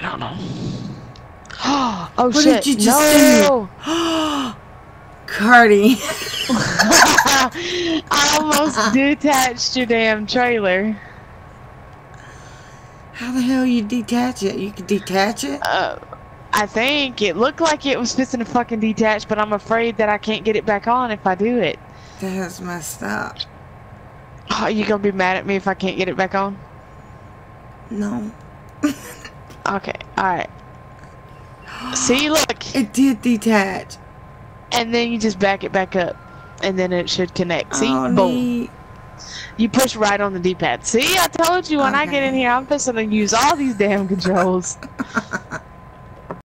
don't know. oh What shit! did you just no! Cartee. I almost detached your damn trailer. How the hell you detach it? You can detach it? Uh, I think it looked like it was fixing to fucking detach, but I'm afraid that I can't get it back on if I do it. That's messed up. Are you gonna be mad at me if I can't get it back on? No. Okay, alright. See, look, It did detach. and then you just back it back up, and then it should connect. See, oh, boom. neat. You push right on the D-pad. See, I told you when I get in here, I'm fixing to use all these damn controls.